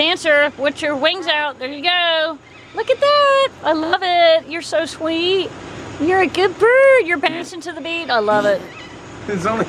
Dancer, with your wings out. There you go. Look at that. I love it. You're so sweet. You're a good bird. You're bouncing to the beat. I love it. It's only.